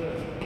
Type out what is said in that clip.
good.